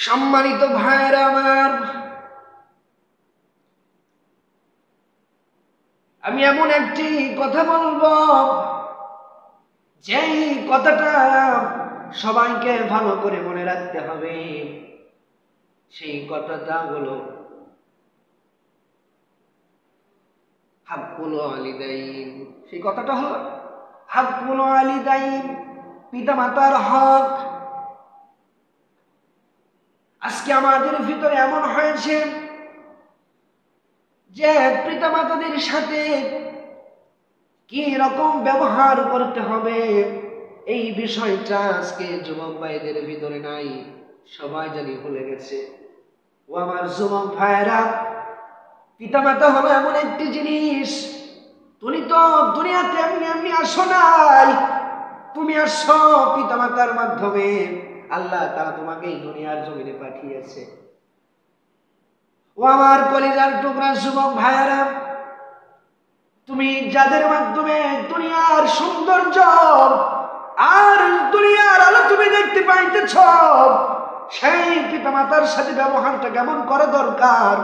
সম্মানিত ভাইয়ের আমার, আমি এমন একটি কথা বলব, যেই কথাটা সবাইকে ভালো করে মনে রাখতে হবে। সেই কথাটা হলো, হাক্কুল আলিদাইন সেই কথাটা হলো, হাক্কুল আলিদাইন পিতা মাতার হক। আজকে আমাদের ভিতরে এমন হয়েছে যে পিতা মাতাদের সাথে কি রকম ব্যবহার করতে হবে এই বিষয়টা আজকে যুবক ভাইদের ভিতরে নাই, সবাই জানি ভুলে গেছে। ও আমার যুবক ভাইরা পিতামাতা হলো এমন একটি জিনিস, তুমি তো দুনিয়াতে এমনি এমনি আসো নাই। তুমি আসো পিতামাতার মাধ্যমে। আল্লাহ তারা তোমাকে এই দুনিয়ার জমিনে পাঠিয়েছে। ও আমার কলিজার টুকরা যুবক ভাইয়ারা, তুমি যাদের মাধ্যমে দুনিয়ার সৌন্দর্য আর দুনিয়ার আলো তুমি দেখতে পাইতেছ, সেই পিতামাতার সাথে ব্যবহারটা কেমন করা দরকার?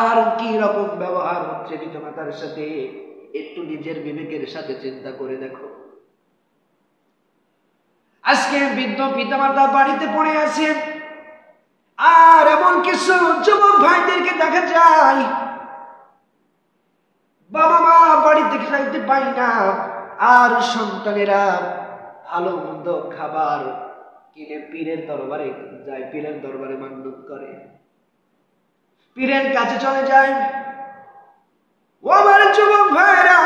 আর কি রকম ব্যবহার হচ্ছে পিতামাতার সাথে? একটু নিজের বিবেকের সাথে চিন্তা করে দেখো। আজকে বৃদ্ধ পিতামাতা বাড়িতে পড়ে আছে। আর এমন কিছু যুবক ভাইদেরকে দেখা যায়। বাবা মা বাড়িতে খাইতে পাই না। আর সন্তানেরা ভালো মন্দ খাবার কিনে পীরের দরবারে যায়, পীরের দরবারে মান্যত করে। পীরের কাছে চলে যায়। ও আমার যুবক ভাইরা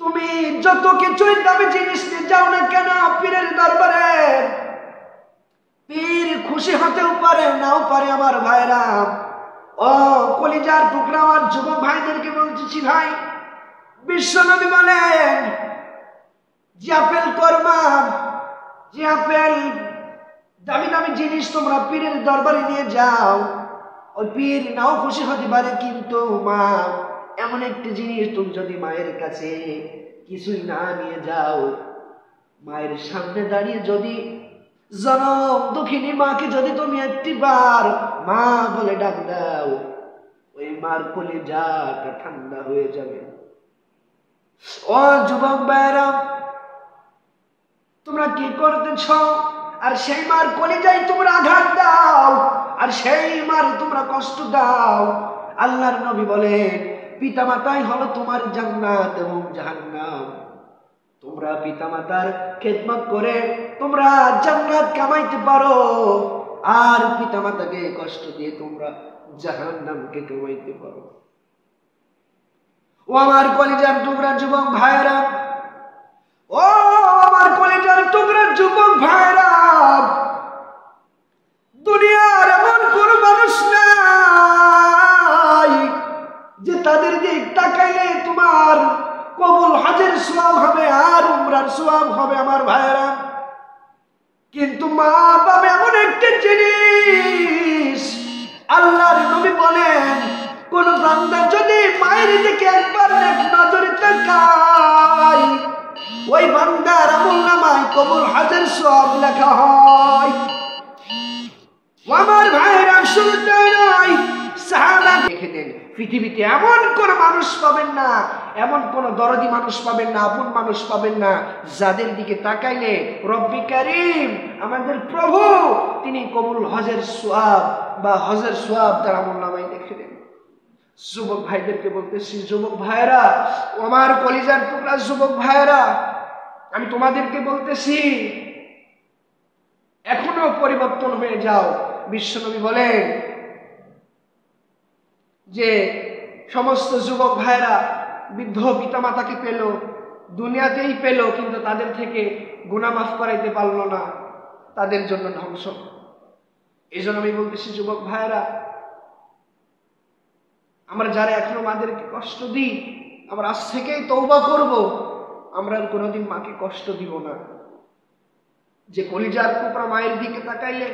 তুমি যত কিছুই দামি জিনিস যাও না কেন, পীরের দরবারে? পীর খুশি হতেও পারে, নাও পারে আমার ভাইরা। ও, কলিজার টুকরা আমার যুবক ভাইদেরকে বলতেছি ভাই। বিশ্বনবী বলেন যে আপেল কর্মা যে আপেল দামি দামি জিনিস তোমরা পীরের দরবারে নিয়ে যাও। ওই পীর, নাও খুশি হতে পারে, কিন্তু মা, এমন একটি জিনিস তুমি যদি মায়ের কাছে কিছুই না নিয়ে যাও মায়ের সামনে দাঁড়িয়ে যদি জনম দুঃখিনী মাকে যদি তুমি একটি বার মা বলে ডাক দাও, ওই মার কোলে যাটা ঠান্ডা হয়ে যাবে। ও যুবক ভাইরা তোমরা কি করতেছ? আর সেই মার কোলে যাই তোমরা আঘাত দাও, আর সেই মার তোমরা কষ্ট দাও। আল্লাহর নবী বলেন, পিতামাতাই হলো তোমার জান্নাত এবং জাহান্নাম। তোমরা পিতামাতার খেদমত করে তোমরা জান্নাত কামাইতে পারো। আর পিতামাতাকে কষ্ট দিয়ে তোমরা জাহান্নামকে কামাইতে পারো। ও আমার কলিজার টুকরা যুবক ভাইরা ও আমার কলিজার টুকরা যুবক ভাইরা উমরার সোয়াব হবে আমার ভাইয়েরা। কিন্তু মা বাবা এমন একটা জিনিস, আল্লাহর নবী বলেন, কোন বান্দা যদি মায়ের দিকে একবার এক নজরে ওই বান্দার আমল নামায় কবুল হজের সব লেখা হয়। আমার ভাইরা শুনতে নয় দেখে দেন পৃথিবীতে এমন কোন মানুষ পাবেন না, এমন কোন দরদি মানুষ পাবেন না, আপন মানুষ পাবেন না, যাদের দিকে তাকাইলে রব্বি কারিম আমাদের প্রভু, তিনি কবুল হজের সোয়াব বা হজের সোয়াব তার আমল নামাই দেখে দেন যুবক ভাইদেরকে বলতেছি, যুবক ভাইরা আমার কলিজার টুকরা যুবক ভাইরা আমি তোমাদেরকে বলতেছি, এখনও পরিবর্তন হয়ে যাও বিশ্বনবী বলেন যে সমস্ত যুবক ভাইরা বৃদ্ধ পিতামাতাকে পেল, দুনিয়াতেই পেল, কিন্তু তাদের থেকে গুণা মাফ করাইতে পারল না, তাদের জন্য ধ্বংস। এই জন্য আমি বলতেছি, যুবক ভাইরা আমরা যারা এখনও মাদেরকে কষ্ট দিই, আমরা আজ থেকেই তৌবা করব, আমরা আর কোনোদিন মাকে কষ্ট দিব না। যে কলিজার কুপরা মায়ের দিকে তাকাইলে,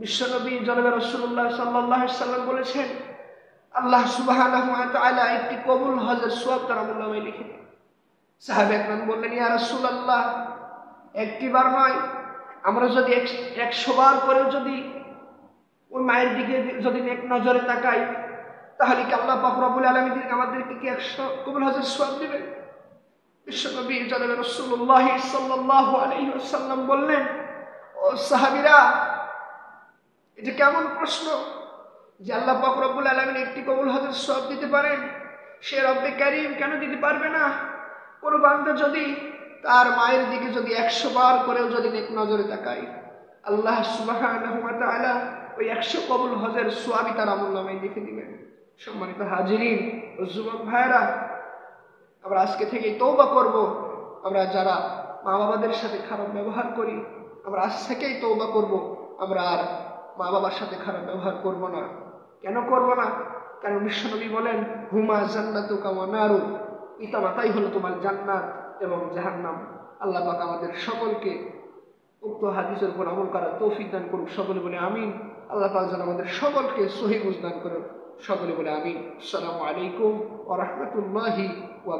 বিশ্বনবী জনবে রসুল্লাহ সাল্লাহ সাল্লাম বলেছেন আল্লাহ সুবাহ একটি কবুল হজের সোয়াব তার আমল লিখে সাহেব একরাম বললেন, ইয়া রসুল আল্লাহ একটি বার নয়, আমরা যদি একশো বার করে যদি ওই মায়ের দিকে যদি এক নজরে তাকাই, তাহলে কি আল্লাহ পাকরাবুল আলমীদের আমাদেরকে কি একশো কবুল হাজার সব দেবেন? বিশ্বনবী জনাবে রসুল্লাহ সাল্লাহ আলহিহাসাল্লাম বললেন, ও সাহাবিরা, এটা কেমন প্রশ্ন? যে আল্লাহ পাকরাবুল আলমিন একটি কবুল হাজার সব দিতে পারেন, সে রব্বে ক্যারিম কেন দিতে পারবে না? কোনো বান্ধব যদি তার মায়ের দিকে যদি একশো বার করেও যদি নেক নজরে তাকায়, আল্লাহ সুবাহ ওই একশো কবুল হজের সোয়াবি তার আমল নামে লিখে দিবেন। সম্মানিত হাজিরিন ও যুবক ভাইরা আমরা আজকে থেকেই তৌবা করব। আমরা যারা মা বাবাদের সাথে খারাপ ব্যবহার করি, আমরা আজ থেকেই তৌবা করব। আমরা আর মা বাবার সাথে খারাপ ব্যবহার করব না। কেন করব না? কারণ বিশ্বনবী বলেন, হুমা জান্নাতু কামা নারু। পিতা মাতাই হলো তোমার জান্নাত এবং জাহান্নাম। আল্লাহ পাক আমাদের সকলকে উক্ত হাদিসের উপর আমল করার তৌফিক দান করুক, সকলে বলে আমিন। আল্লাহ পাক যেন আমাদের সকলকে সহি দান করুক, সকলে বলে আমিন। আসসালামু আলাইকুম ওয়া রাহমাতুল্লাহি ওয়া